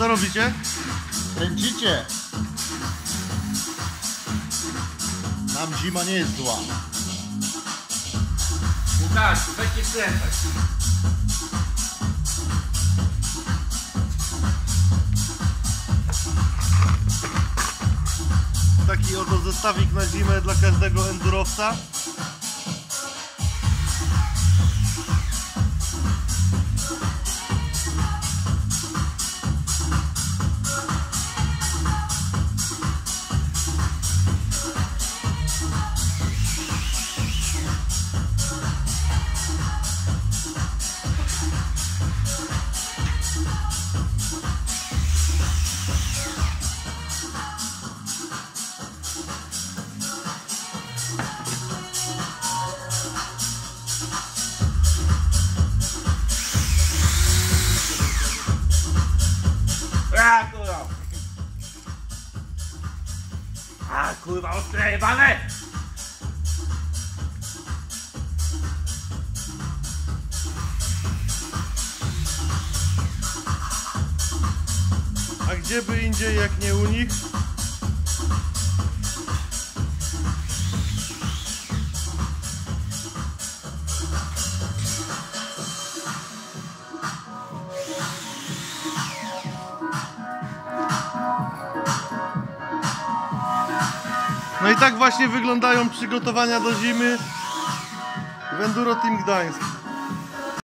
Co robicie? Kręcicie. Nam zima nie jest zła. Łukasz, weź nie kręcać. Taki oto zestawik na zimę dla każdego endurowca. A kurwa, ostre jebane! A gdzie by indziej jak nie u nich? No i tak właśnie wyglądają przygotowania do zimy w Enduro Team Gdańsk.